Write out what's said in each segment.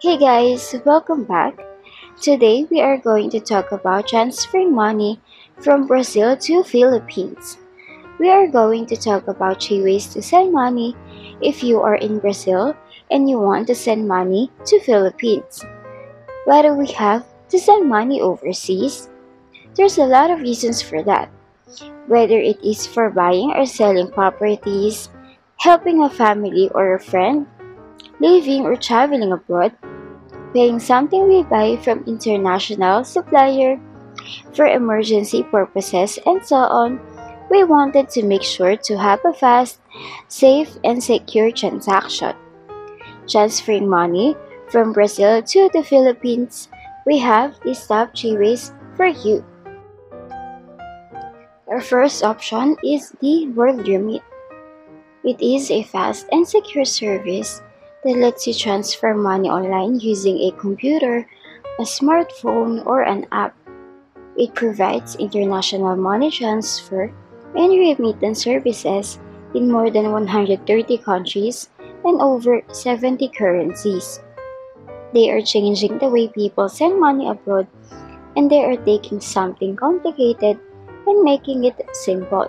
Hey guys, welcome back. Today we are going to talk about transferring money from Brazil to Philippines. We are going to talk about three ways to send money if you are in Brazil and you want to send money to Philippines. Why do we have to send money overseas? There's a lot of reasons for that. Whether it is for buying or selling properties, helping a family or a friend, living or traveling abroad, paying something we buy from international supplier for emergency purposes and so on, we wanted to make sure to have a fast, safe, and secure transaction. Transferring money from Brazil to the Philippines, we have these top three ways for you. Our first option is the World Remit. It is a fast and secure service that lets you transfer money online using a computer, a smartphone, or an app. It provides international money transfer and remittance services in more than 130 countries and over 70 currencies. They are changing the way people send money abroad and they are taking something complicated and making it simple.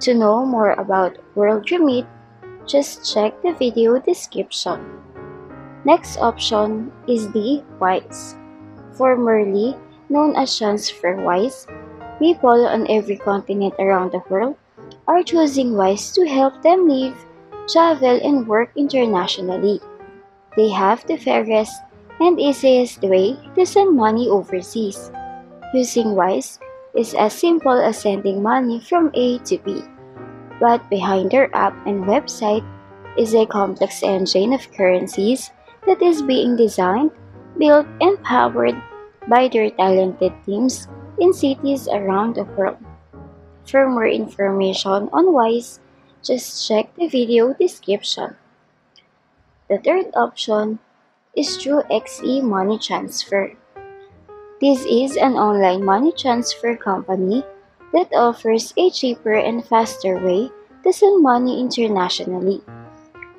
To know more about World Remit, just check the video description. Next option is the WISE. Formerly known as TransferWise, people on every continent around the world are choosing WISE to help them live, travel, and work internationally. They have the fairest and easiest way to send money overseas. Using WISE is as simple as sending money from A to B but behind their app and website is a complex engine of currencies that is being designed, built, and powered by their talented teams in cities around the world. For more information on WISE, just check the video description. The third option is through XE Money Transfer. This is an online money transfer company that offers a cheaper and faster way to send money internationally.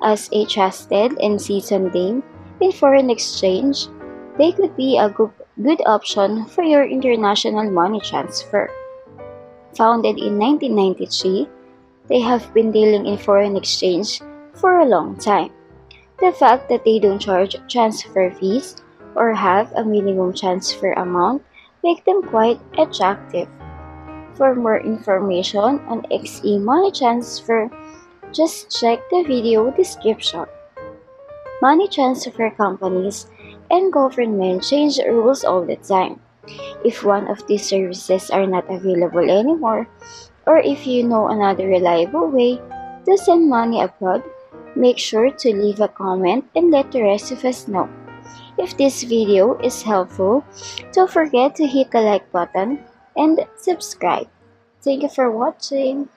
As a trusted and seasoned name in foreign exchange, they could be a good, good option for your international money transfer. Founded in 1993, they have been dealing in foreign exchange for a long time. The fact that they don't charge transfer fees or have a minimum transfer amount make them quite attractive. For more information on XE Money Transfer, just check the video description. Money transfer companies and government change rules all the time. If one of these services are not available anymore, or if you know another reliable way to send money abroad, make sure to leave a comment and let the rest of us know. If this video is helpful, don't forget to hit the like button and subscribe. Thank you for watching.